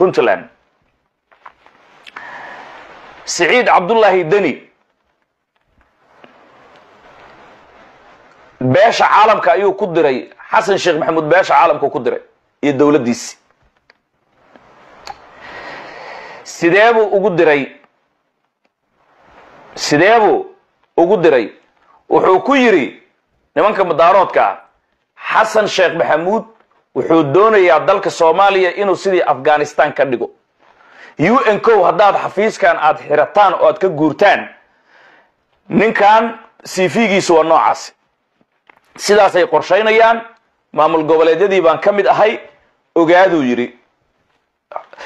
puntland. Siciid cabdullaahi deni. Beesha caalamka ayuu ku diray. Xasan sheekh maxamuud beesha caalamka ku diray iyo dowladdiisi. Sidee buu ugu diray? Sidee buu ugu diray? Wuxuu ku yidhi nimanka mudaaroodka ah xasan sheekh maxamuud wuxuu doonayaa dalka soomaaliya inuu sidii afghanistan ka dhigo. U n co haddaad xafiiskan aad xirataan oo aad ka guurtaan ninkan cv-giisu waa noocaasi sidaasay qorshaynayaan maamul goboleedyadii baan ka mid ahay ogaaduu yidhi.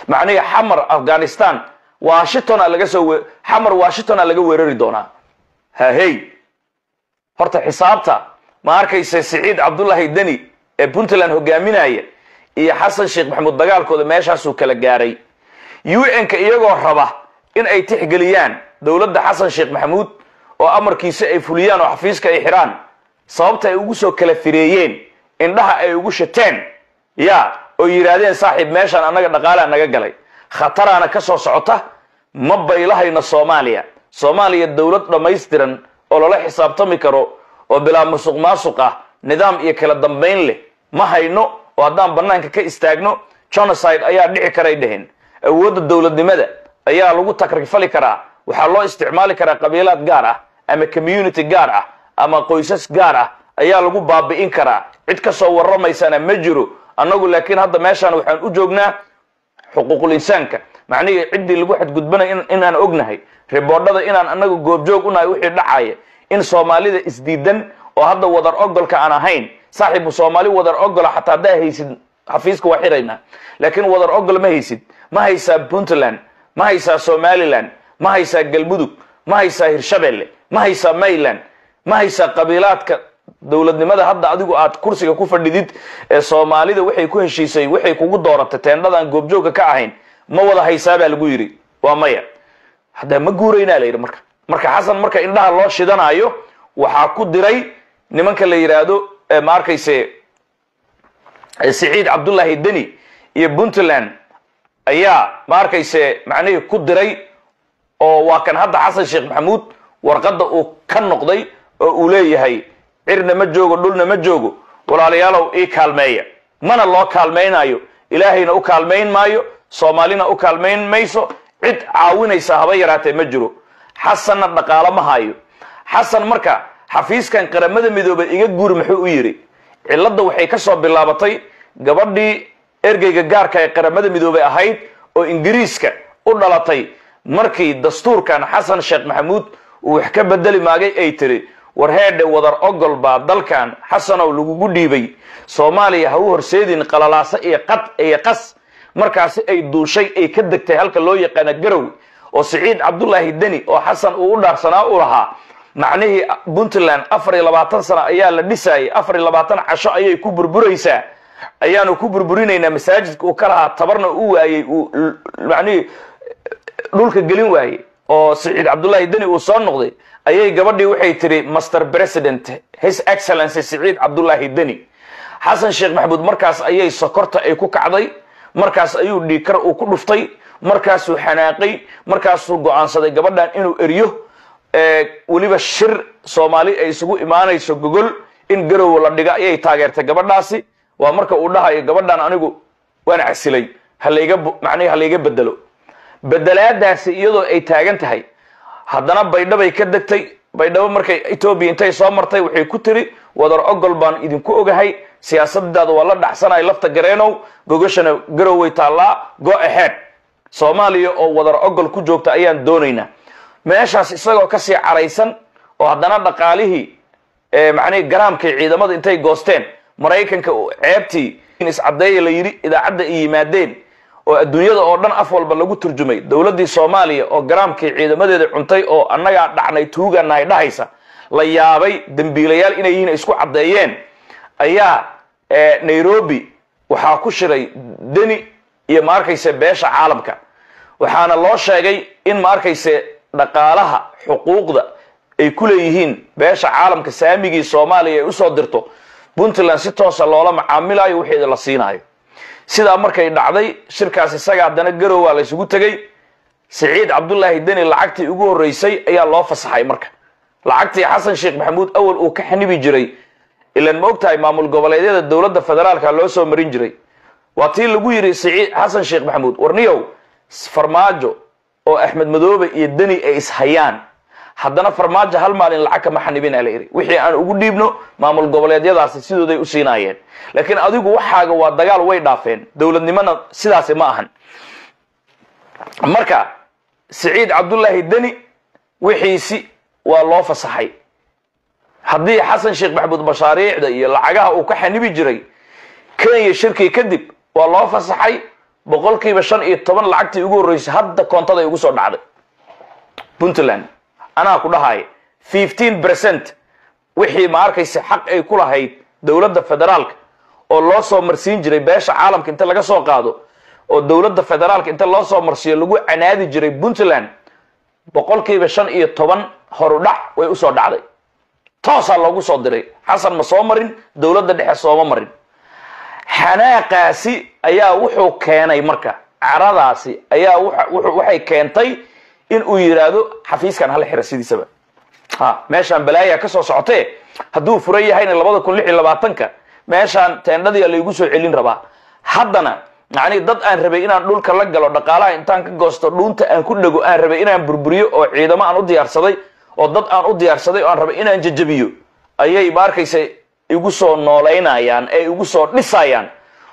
Macnihi xamar afghanistan washingtona laga soo xamar washingtona laga weerari doonaa. Hahey horta xisaabta ma arkaysa siciid cabdullaahi deni ee puntland hogaaminaya iyo xasan sheekh maxamuud dagaalkooda meeshaasuu kala gaaray. U n-ka iyagoo raba in ay tixgeliyaan dowladda xasan sheekh maxamuud oo amarkiisa ay fuliyaan oo xafiiska ay xidhaan sababta ay ugu soo kala fireeyeen indhaha ay ugu shateen ya oo yidhaahdeen saaxiib meeshaan annaga dhaqaalaa naga galay. Khataraana ka soo socota ma baylahayno soomaaliya. Soomaaliya dowlad dhammaystiran oo lala xisaabtami karo oo bilaa musuq maasuq ah nidaam iyo kala dambayn leh. Ma hayno oo haddaan bannaanka ka istaagno genocide ayaa dhici karay dheheen awoodda dowladnimada ayaa lagu takrifali karaa. Waxaa loo isticmaali karaa qabiilaad gaar ah ama community gaar ah ama qoysas gaar ah ayaa lagu baabi'in karaa. Cid ka soo warramaysana ma jiro. Annagu laakiin hadda meeshaan waxaan u joognaa xuquuqul insaanka. Macnihii ciddii lagu xadgudbanay inaan ognahay. Riboodhada inaan annagu goobjoog u nahay wixii dhacaya. In soomaalida isdiidan oo hadda wadar ogolka aan ahayn saaxiibu soomaali wadar ogola xataa haddaa haysid xafiiska waa xiraynaa laakiin wadar ogol ma haysid. Ma haysaa puntland ma haysaa somaliland ma haysaa galmudug ma haysaa hirshabelle ma haysaa mayland ma haysaa qabiilaadka dowladnimada hadda adigu aad kursiga ku fadhidid ee soomaalida waxay ku heshiisay waxay kugu dooratay teendhadaan goobjoogka ka ahayn ma wada haysaabaa lagu yidhi. Waa maya. Hadda ma guuraynaa la yidhi marka. Marka xasan marka indhaha loo shidanaayo waxaa ku diray nimanka la yidhaahdo ma arkayse siciid cabdullaahi deni iyo puntland ayaa ma arkayse macnihii ku diray oo waa kan hadda xasan sheekh maxamuud warqadda uu ka noqday oo uu leeyahay cirna ma joogo dhulna ma joogo walaalayaalow ii kaalmeeya. Mana loo kaalmaynayo ilaahayna u kaalmayn maayo. Soomaalina u kaalmayn mayso. Cid caawinaysa haba yaraatee ma jiro. Xasanna dhaqaalo ma hayo xasan marka xafiiskan qaramada midoobay iga guuri muxuu u yidhi cilladda waxay ka soo bilaabatay gabadhii ergeyga gaarka ee qaramada midoobay ahayd oo ingiriiska u dhalatay markii dastuurkan xasan sheekh maxamuud uu wax ka bedeli maagay ay tiri war heedhe wadar ogol baa dalkan xasanow lagugu dhiibay. Soomaaliya ha u horseedin qalalaaso iyo qad iyo qas. Markaasi ay duushay ay ka degtay halka loo yaqaana garow oo siciid cabdullaahi deni oo xasan uu u dhaarsanaa u lahaa macnihii puntland afar iyo labaatan sano ayaa la dhisaayay afar iyo labaatan casho ayay ku burburaysaa. Ayaanu ku burburinaynaa masaajidka uu ka lahaa tabarna u waayey uu macnihii dhulka gelin waayey. Oo siciid cabdullaahi deni uu soo noqday ayay gabadhii waxay tiri master president his excellency siciid cabdullaahi deni. Xasan sheekh maxamuud markaas ayay sokorta ay ku kacday markaas ayuu dhiikar uu ku dhuftay markaasuu xanaaqay markaasuu go'aansaday gabadhan inuu eriyo weliba shir soomaali ay isugu imaanayso gogol in garow la dhiga ayay taageertay gabadhaasi. Waa marka uu dhahayo gabadhan anigu waan casilay halayga macnihi halayga bedelo bedelaadaasi iyadoo ay taagan tahay. Haddana baydhabay ka degtay. Baydhabo markay etoobiya intay soo martay waxay ku tiri wadar ogol baan idinku ogahay. Siyaasadaada waa la dhaxsanay lafta gareenow gogashana garoway taallaa. Go ahead. Soomaaliya oo wadar ogol ku joogta ayaan doonaynaa meeshaas isagoo ka sii caraysan oo haddana dhaqaalihii macnihi garaamkay ciidamada intay goosteen maraykanka ceebtii iscadeeya la yidhi idaacadda ay yimaadeen oo adduunyada oo dhan af walba lagu turjumay dowladdii soomaaliya oo garaamkii ciidamadeeda cuntay oo annagaa dhacnay tuuganahay dhahaysa la yaabay dembiilayaal inay yihiin isku caddeeyeen ayaa nairobi waxaa ku shiray deni iyo ma arkayse beesha caalamka. Waxaana loo sheegay in ma arkayse dhaqaalaha xuquuqda ay ku leeyihiin beesha caalamka saamigii soomaaliya ay u soo dirto puntland si toosa loola macaamilayo wixeeda la siinaayo sidaa markay dhacday shirkaas isaga haddana garow waa la isugu tegey siciid cabdullaahi deni lacagtii ugu horreysay ayaa loo fasaxay marka. Lacagtii xasan sheekh maxamuud awal uu ka xanibi jiray. Ilan ma ogtahay maamul goboleedyada dowladda federaalka loo soo marin jiray. Waa tii lagu yidhi siciid xasan sheekh maxamuud warniyow farmaajo oo axmed madoobe iyo deni ay ishayaan. Haddana farmaajo hal maalin lacag kama xanibin ala yidhi. Wixii aan ugu dhiibno maamul goboleedyadaasi sidooday u siinaayeen. Laakiin adigu waxaaga waa dagaal way dhaafeen. Dowladnimona sidaasi ma ahan. Marka siciid cabdullaahi deni wixiisi waa loo fasaxay. Haddii xasan sheekh maxamuud mashaariicda iyo lacagaha uu ka xanibi jiray kenya shirkii kadib waa loo fasaxay boqolkiiba shan iyo toban lacagtii ugu horreysay hadda koontaday ugu soo dhacday. Puntland anaa ku dhahay fifteen percent wixii ma arkaysa xaq ay ku lahayd dowladda federaalka oo loo soo marsiin jiray beesha caalamka inta laga soo qaado oo dowladda federaalka inta loo soo marsiiyo lagu canaadi jiray puntland boqolkiiba shan iyo toban horudhac way u soo dhacday. Toosaa loogu soo diray. Xasan ma soo marin? Dowladda dhexe sooma marin xanaaqaasi ayaa wuxuu keenay marka. Caradaasi ayaa waxay keentay in uu yidhaahdo xafiiskan hala xira sidiisaba. Ha meeshaan balaaya ka soo socotee hadduu furan yahayna labada kun lix iyo labaatanka meeshaan teendhadii laygu soo celin rabaa. Haddana yacni dad aan rabay inaan dhulka la galo dhaqaalaha intaan ka goosto dhuunta aan ku dhego aan rabay inaan burburiyo oo ciidamo aan u diyaarsaday oo dad aan u diyaarsaday oo aan rabay inaan jajabiyo ayay ma arkaysa igu soo noolaynayaan ee igu soo dhisayaan.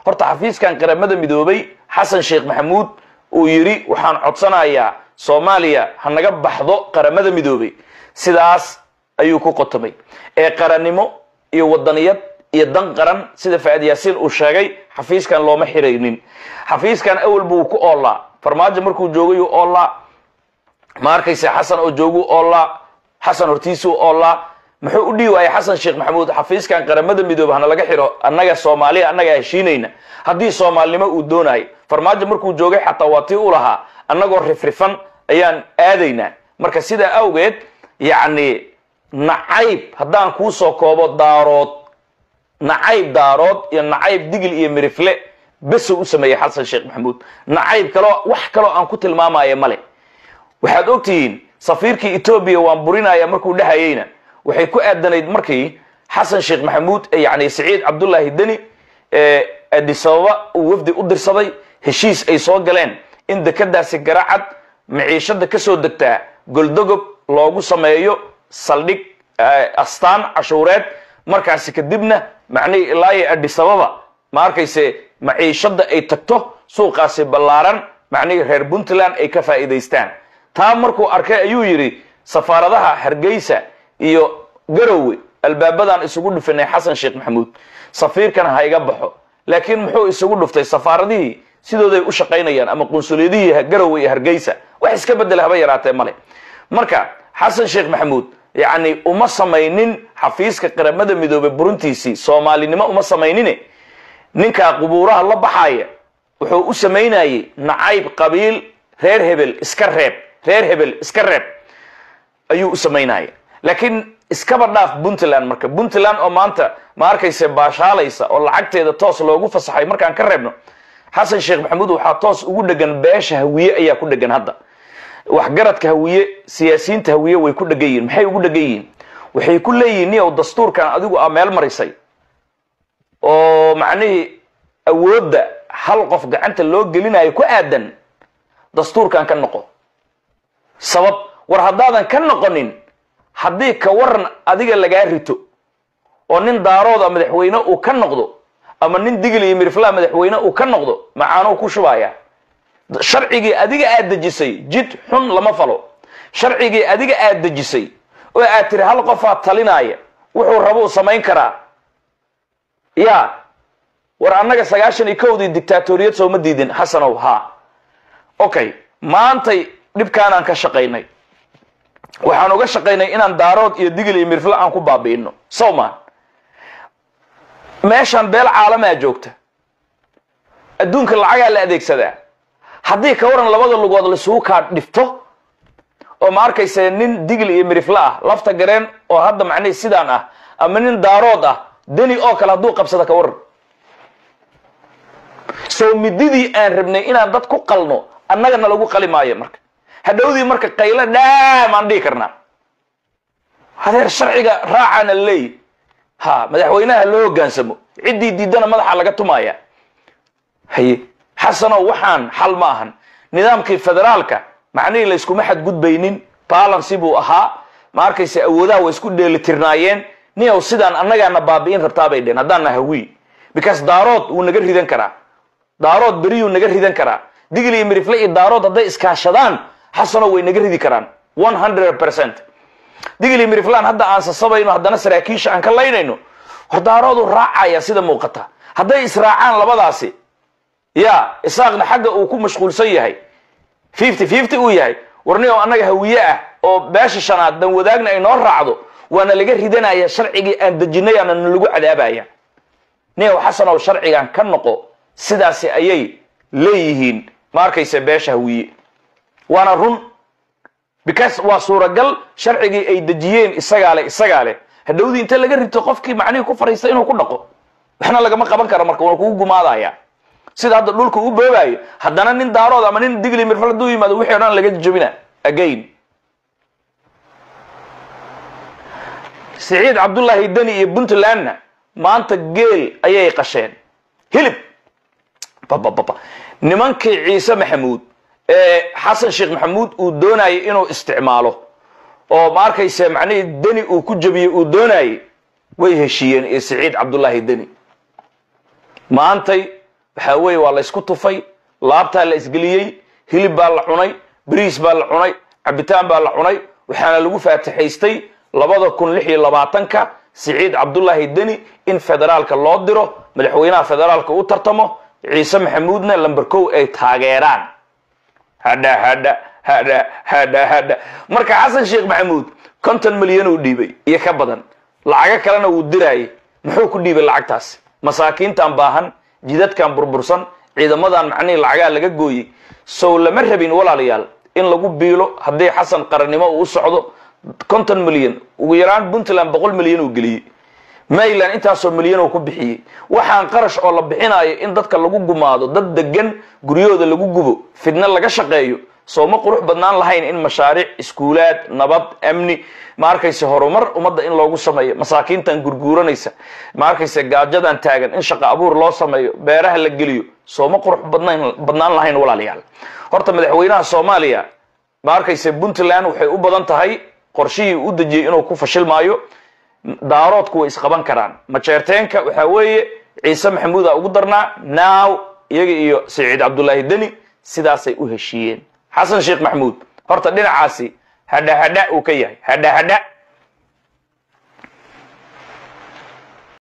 Horta xafiiskan qaramada midoobay xasan sheekh maxamuud uu yidhi waxaan codsanayaa soomaaliya ha naga baxdo qaramada midoobay. Sidaas ayuu ku qotomay ee qarannimo iyo wadaniyad iyo dan qaran sida faad yaasiin uu sheegay xafiiskan looma xiraynin. Xafiiskan awal buu ku oolaa. Farmaajo markuu joogayuu oolaa. Ma arkaysa xasan oo jooguu oolaa? Xasan hortiisuu oolaa muxuu u dhihi waayay xasan sheekh maxamuud xafiiskan qaramada midoobe hana laga xiro annaga soomaaliya annaga heshiinayna haddii soomaalinimo uu doonayo farmaajo markuu joogay xataa waa tii u lahaa annagoo rifrifan ayaan aadaynaa. Marka sidaa awgeed yacni nacayb haddaan kuu soo koobo daarood nacayb daarood iyo nacayb digil iyo mirifle besow u sameeyey xasan sheekh maxamuud. Nacayb kaloo wax kaloo aan ku tilmaamaya male waxaad ogtihiin safiirkii etoobiya waan burinaya markuu dhehayeyna waxay ku aadanayd markii xasan sheekh maxamuud yani siciid cabdullaahi deni adisababa uu wafdi u dirsaday heshiis ay soo galeen in dekadaasi garacad maciishada ka soo degtaa goldogob loogu sameeyo saldhig astaan cashuureed markaasi kadibna macnihii ilaayo adisababa ma arkayse maciishada ay tagto suuqaasi ballaaran macnihii reer puntland ay ka faa'iidaystaan. Taa markuu arkay ayuu yidhi safaaradaha hargeysa iyo garowe albaabadaan isugu dhufinay xasan sheekh maxamuud. Safiirkan ha iga baxo. Laakiin muxuu isugu dhuftay safaaradihii sidooday u shaqaynayaan ama qunsuliyadihii garowe iyo hargeysa? Wax iska bedela haba yaraatee male marka xasan sheekh maxamuud yacni uma samaynin xafiiska qaramada midoobey buruntiisii soomaalinimo uma samaynine. Ninkaa qubuuraha la baxaaya wuxuu u samaynayey nacayb qabiil reer hebel iska reeb reer hebel iska reeb ayuu u samaynaya laakiin iskaba dhaaf puntland marka. Puntland oo maanta ma arkayse baashaalaysa oo lacagteeda toos loogu fasaxay markaan ka reebno xasan sheekh maxamuud waxaa toos ugu dhegan beesha hawiye ayaa ku dhegan hadda. Waxgaradka hawiye siyaasiyiinta hawiye way ku dhegan yihiin maxay ugu dhegan yihiin? Waxay ku leeyihiin niyow dastuurkan adigu aa meel marisay oo macnihii awoodda hal qof gacanta loo gelinayo ku aadan dastuurkan ka noqo. Sabab war haddaadan ka noqonin haddii ka waran adiga lagaa rito oo nin daarooda madaxweyne uu ka noqdo ama nin digil iyo miriflaa madaxweyne uu ka noqdo macaanuu ku shubaya. Sharcigii adiga aad dejisay jid xun lama falo. Sharcigii adiga aad dejisay oo aad tiri hal qofaa talinaya wuxuu rabuu samayn karaa. Ya war annaga sagaashan iyo kowdii dictaatoriyad sooma diidin xasanow ha okay maantay dhibkaanaan ka shaqaynay waxaan uga shaqaynay inaan daarood iyo digil iyo mirfle aan ku baabi'ino sowman meeshaan beel caalamaa joogta. Adduunka lacagaa la adeegsadaa. Haddii ka waran labada lugood laisugu kaa dhifto oo ma arkayse nin digil iyo mirifle ah lafta gareen oo hadda macnihi sidaan ah ama nin daarood ah deni oo kale hadduu qabsado ka waran. Sow mididii aan rabnay inaan dad ku qalno annagana lagu qali maayo marka hadhowdii marka qaylo dhaam aan dhihi karnaa. Hadeer sharciga raacana leey. Ha madaxweynaha loo hogaansamo. Ciddii diidana madaxa laga tumaya haye xasanow waxaan xal ma ahan. Nidaamkii federaalka macnihii layskuma xadgudbaynin balancy buu ahaa. Ma awoodaha way isku dheelitirnaayeen. Niyow sidaan annagaana baabi'in rabtaa bay dheen haddaan naha wi. Because daarood wuu naga ridan karaa. Daarood beriyuu naga ridan karaa. Digil iyo mirifle iyo daarood hadday iskaashadaan xasanow way naga ridi karaan. one hundred percent. Digil iyo miriflaan hadda aan sasabayno haddana saraakiisha aan ka laynayno hor daaroodu raacaya sida muuqata. Hadday israacaan labadaasi ya isaaqna xagga uu ku mashquulsan yahay. fifty fifty uu yahay. Warniyow annaga hawiye ah oo beesha shanaad dan wadaagna ay noo raacdo waana laga ridanaya sharcigii aan dejinayaana nalagu cadaabaya niyow xasanow sharcigan ka noqo sidaasi ayay leeyihiin. Ma arkaysa beesha hawiye waana run. Because waa suuragal sharcigii ay dejiyeen isagaa leh isagaa leh hadhowdii inta laga rito qofkii macnihii ku fariista inuu ku dhaqo. Waxna lagama qaban karo marka waana kugu gumaadaya sida hadda dhulka u boogaayo haddana nin daarood ama nin digli mirfal hadduu yimaado wixii o laga jabina again. Siciid cabdullaahi deni iyo puntlandna maanta geel ayay qasheen. Hilib. Nimankii ciise maxamuud xasan sheekh maxamuud uu doonayay inuu isticmaalo. Oo ma arkayse macnihii deni uu ku jabiyey uu doonayay way heshiiyeen iyo siciid cabdullaahi deni. Maantay waxaa weeye waa la ysku tufay laabtaa la isgeliyey hilib baa la cunay bariis baa la cunay cabitaan baa la cunay waxaana lagu faatixaystay labada kun lix iyo labaatanka siciid cabdullaahi deni in federaalka loo diro madaxweynaha federaalka u tartamo ciise maxamuudna lamber kow ay taageeraan hadha hadha hadha hadha hadha marka xasan sheekh maxamuud konton milyan uu dhiibay iyo ka badan lacago kalena wuu diraayay muxuu ku dhiibay lacagtaas? Masaakiintan baahan jidadkan burbursan ciidamadan macnihii lacagaa laga gooyey sow lama rabin walaalayaal in lagu biilo haddii xasan qarannimo uu u socdo konton milyan. Ugu yaraan puntland boqol milyan uu geliyey mayland intaasoo milyan ku bixiyey. Waxaan qarash oo la bixinayo in dadka lagu gumaado dad degan guryahooda lagu gubo fidno laga shaqeeyo. Soo ma qurux badnaan lahayn in mashaariic iskuulaad nabad amni ma arkayse horumar ummadda in loogu sameeyo masaakiintan gurguuranaysa ma arkayse gaajadan taagan in shaqo abuur loo sameeyo beeraha la geliyo. Soo ma qurux badnaan lahayn walaalayaal horta madaxweynaha soomaaliya ma arkayse puntland waxay u badan tahay qorshihii u dejiyey inuu ku fashilmaayo daaroodku way isqaban karaan. Majeerteenka waxaa weeye ciise maxamuuda ugu darnaa now iyaga iyo siciid cabdullaahi deni sidaasay u heshiiyeen. Xasan sheekh maxamuud horta dhinacaasi hadha hadha uu ka yahay hadha hadha